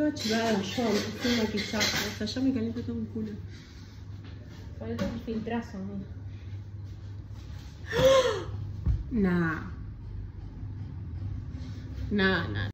Toda chivada, yo, estoy maquillaje. O sea, ya me calienta todo un culo. Ponete un filtrazo, ¿no? ¡Ah! Nah. Nah, nah.